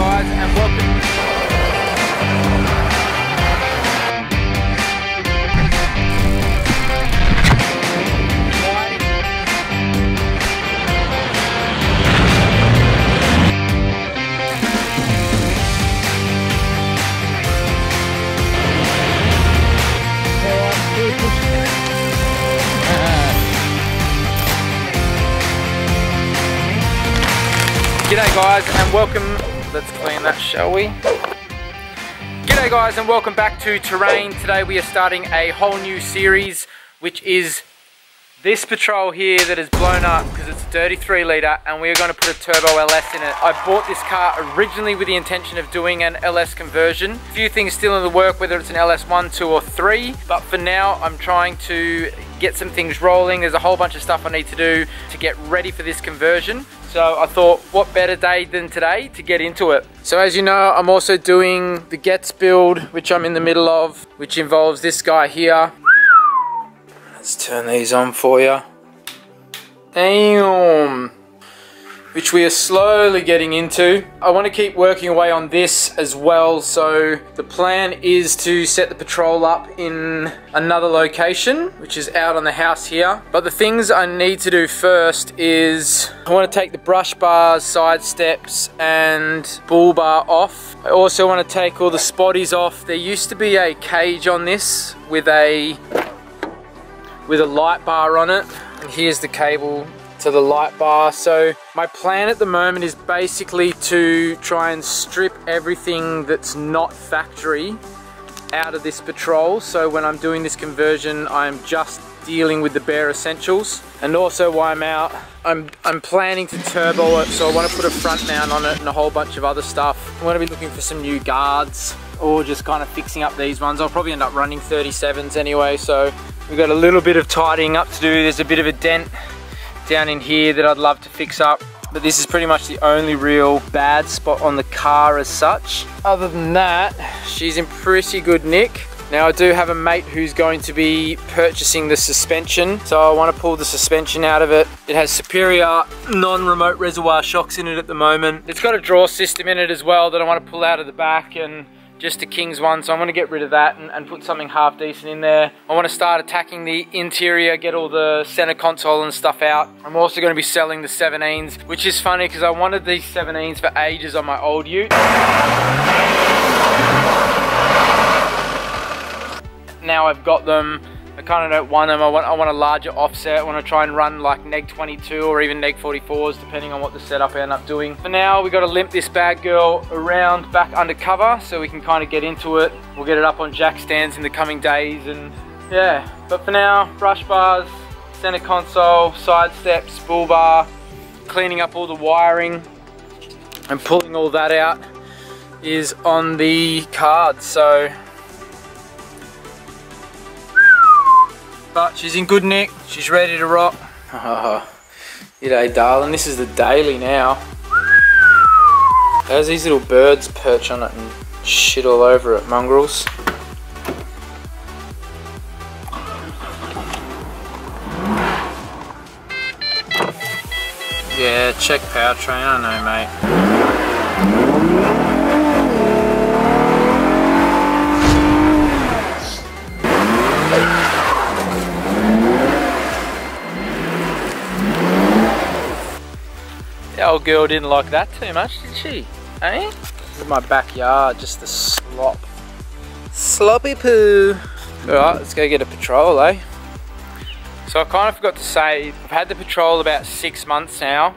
guys, and welcome. G'day guys and welcome, let's clean that shall we? G'day guys and welcome back to Terrain. Today we are starting a whole new series which is this patrol here that is blown up because it's a 33 litre and we are going to put a turbo LS in it. I bought this car originally with the intention of doing an LS conversion. A few things still in the work whether it's an LS 1, 2 or 3 but for now I'm trying to get some things rolling. There's a whole bunch of stuff I need to do to get ready for this conversion. So I thought, what better day than today to get into it. So as you know, I'm also doing the Gets build, which I'm in the middle of, which involves this guy here. Let's turn these on for you. Damn. Which we are slowly getting into. I want to keep working away on this as well. So the plan is to set the patrol up in another location, which is out on the house here. But the things I need to do first is I want to take the brush bars, side steps, and bull bar off. I also want to take all the spotties off. There used to be a cage on this with a with a light bar on it. And here's the cable to the light bar. So my plan at the moment is basically to try and strip everything that's not factory out of this patrol. So when I'm doing this conversion, I'm just dealing with the bare essentials. And also while I'm out, I'm, I'm planning to turbo it. So I want to put a front mount on it and a whole bunch of other stuff. I'm to be looking for some new guards or just kind of fixing up these ones. I'll probably end up running 37s anyway. So we've got a little bit of tidying up to do. There's a bit of a dent down in here that I'd love to fix up. But this is pretty much the only real bad spot on the car as such. Other than that, she's in pretty good nick. Now I do have a mate who's going to be purchasing the suspension. So I want to pull the suspension out of it. It has superior non-remote reservoir shocks in it at the moment. It's got a drawer system in it as well that I want to pull out of the back and just a King's one, so I'm gonna get rid of that and, and, put something half decent in there. I wanna start attacking the interior, get all the center console and stuff out. I'm also gonna be selling the 17s, which is funny because I wanted these 17s for ages on my old ute. Now I've got them, I kind of don't want them. I want, I want a larger offset. I want to try and run like neg 22 or even neg 44s, depending on what the setup I end up doing. For now, we got to limp this bad girl around back undercover so we can kind of get into it. We'll get it up on jack stands in the coming days, and yeah. But for now, brush bars, center console, side steps, bull bar, cleaning up all the wiring, and pulling all that out is on the card. So but she's in good nick. She's ready to rock. Oh, g'day, darling. This is the daily now. There's these little birds perch on it and shit all over it, mongrels. Yeah, check powertrain, I know, mate. The old girl didn't like that too much, did she? Eh? This is my backyard, just the slop. Sloppy poo. Alright, let's go get a patrol, eh? So I kind of forgot to say, I've had the patrol about six months now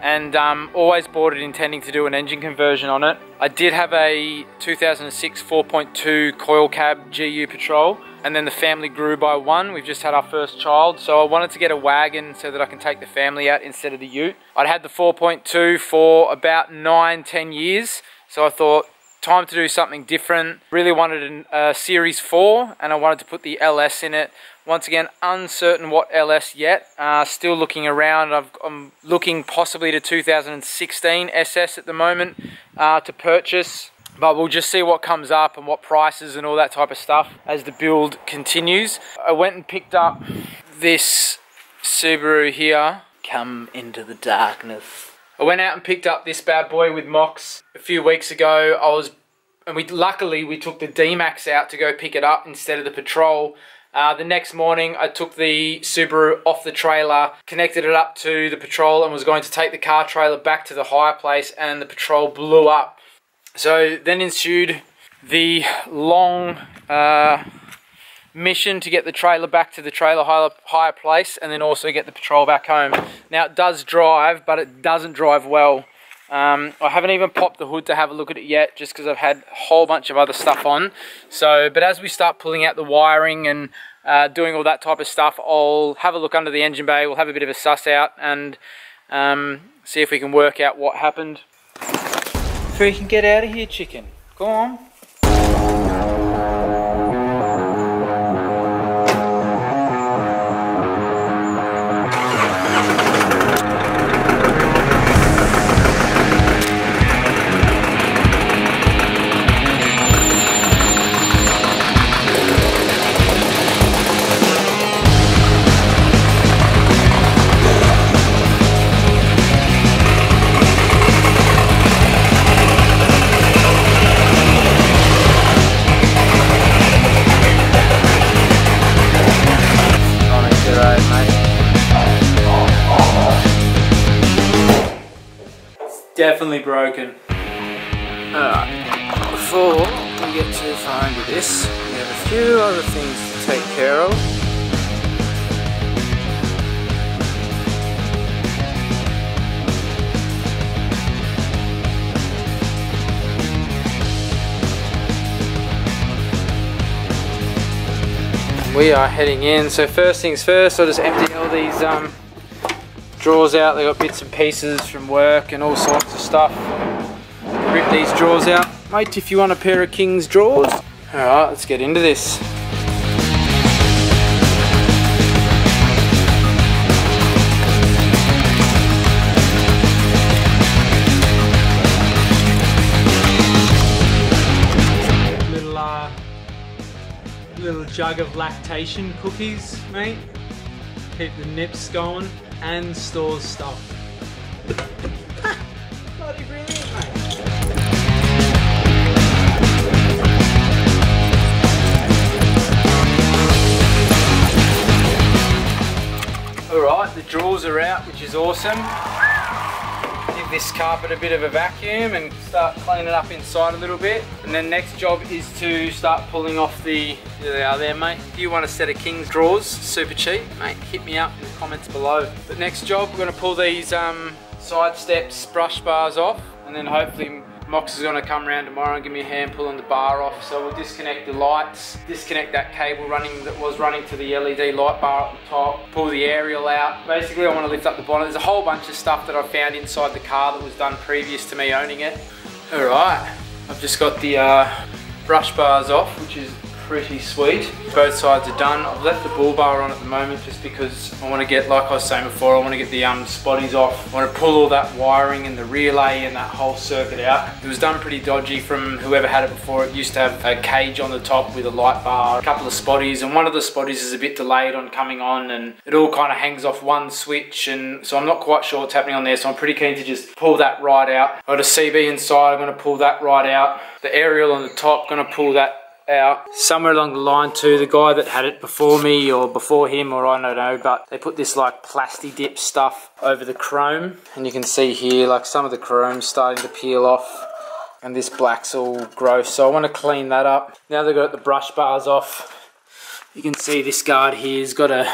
and um, always bought it intending to do an engine conversion on it. I did have a 2006 4.2 coil cab GU patrol and then the family grew by one. We've just had our first child, so I wanted to get a wagon so that I can take the family out instead of the ute. I'd had the 4.2 for about nine, 10 years, so I thought time to do something different. Really wanted a Series 4 and I wanted to put the LS in it. Once again, uncertain what LS yet. Uh, still looking around. i am looking possibly to 2016 SS at the moment uh, to purchase. But we'll just see what comes up and what prices and all that type of stuff as the build continues. I went and picked up this Subaru here. Come into the darkness. I went out and picked up this bad boy with Mox a few weeks ago. I was, and we luckily we took the D-Max out to go pick it up instead of the Patrol. Uh, the next morning, I took the Subaru off the trailer, connected it up to the Patrol, and was going to take the car trailer back to the hire place, and the Patrol blew up. So then ensued the long uh, mission to get the trailer back to the trailer higher, hire place and then also get the patrol back home. Now it does drive, but it doesn't drive well. Um, I haven't even popped the hood to have a look at it yet just because I've had a whole bunch of other stuff on. So, but as we start pulling out the wiring and uh, doing all that type of stuff, I'll have a look under the engine bay, we'll have a bit of a suss out and um, see if we can work out what happened. Freaking get out of here, chicken. Go on. Definitely broken. Alright, before we get too far into this, we have a few other things to take care of. We are heading in, so first things first, I'll just empty all these um, drawers out. They've got bits and pieces from work and all sorts of stuff. Rip these drawers out. Mate, if you want a pair of King's drawers. Alright, let's get into this. Little, uh, little jug of lactation cookies, mate. Keep the nips going and stores stuff. Bloody brilliant, mate. Alright, the drawers are out, which is awesome. This carpet a bit of a vacuum and start cleaning up inside a little bit. And then next job is to start pulling off the, there they are there mate. If you want a set of King's drawers, super cheap, mate, hit me up in the comments below. But next job, we're gonna pull these um, side steps, brush bars off, and then hopefully Mox is to come around tomorrow and give me a hand pulling the bar off. So we'll disconnect the lights, disconnect that cable running that was running to the LED light bar at the top, pull the aerial out. Basically I want to lift up the bonnet. There's a whole bunch of stuff that I found inside the car that was done previous to me owning it. Alright, I've just got the uh, brush bars off, which is pretty sweet. Both sides are done. I've left the bull bar on at the moment just because I want to get, like I was saying before, I want to get the um, spotties off. I want to pull all that wiring and the relay and that whole circuit out. It was done pretty dodgy from whoever had it before. It used to have a cage on the top with a light bar, a couple of spotties, and one of the spotties is a bit delayed on coming on and it all kind of hangs off one switch and so I'm not quite sure what's happening on there so I'm pretty keen to just pull that right out. I've got a CB inside, I'm going to pull that right out. The aerial on the top, going to pull that out somewhere along the line to the guy that had it before me or before him or I don't know but they put this like plastic dip stuff over the chrome. And you can see here like some of the chrome starting to peel off and this black's all gross. So I want to clean that up. Now they've got the brush bars off you can see this guard here's got a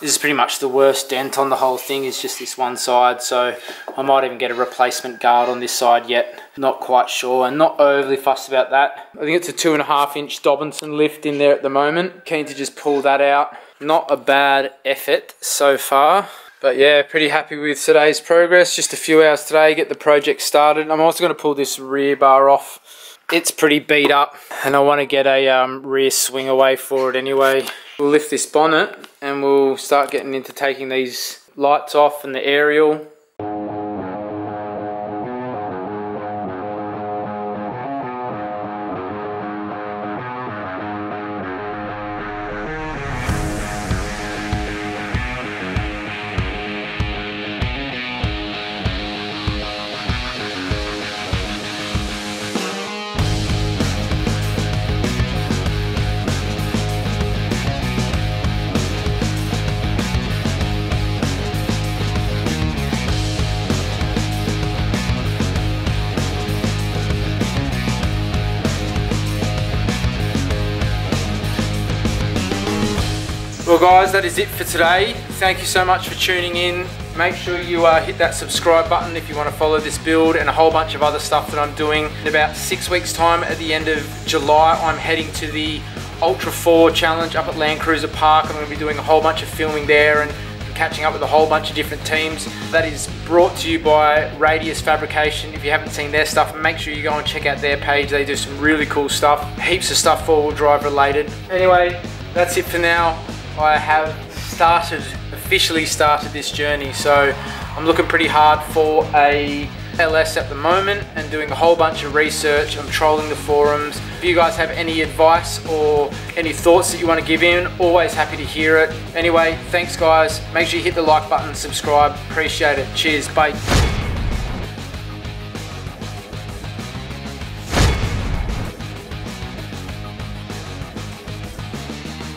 this is pretty much the worst dent on the whole thing is just this one side so I might even get a replacement guard on this side yet not quite sure and not overly fussed about that I think it's a two and a half inch Dobinson lift in there at the moment keen to just pull that out not a bad effort so far but yeah, pretty happy with today's progress. Just a few hours today, get the project started. I'm also going to pull this rear bar off. It's pretty beat up and I want to get a um, rear swing away for it anyway. We'll lift this bonnet and we'll start getting into taking these lights off and the aerial Well guys, that is it for today. Thank you so much for tuning in. Make sure you uh, hit that subscribe button if you want to follow this build and a whole bunch of other stuff that I'm doing. In about six weeks time at the end of July, I'm heading to the Ultra 4 Challenge up at Land Cruiser Park. I'm going to be doing a whole bunch of filming there and catching up with a whole bunch of different teams. That is brought to you by Radius Fabrication. If you haven't seen their stuff, make sure you go and check out their page. They do some really cool stuff. Heaps of stuff four-wheel drive related. Anyway, that's it for now. I have started, officially started this journey. So I'm looking pretty hard for a LS at the moment and doing a whole bunch of research. I'm trolling the forums. If you guys have any advice or any thoughts that you want to give in, always happy to hear it. Anyway, thanks guys. Make sure you hit the like button, subscribe. Appreciate it. Cheers. Bye.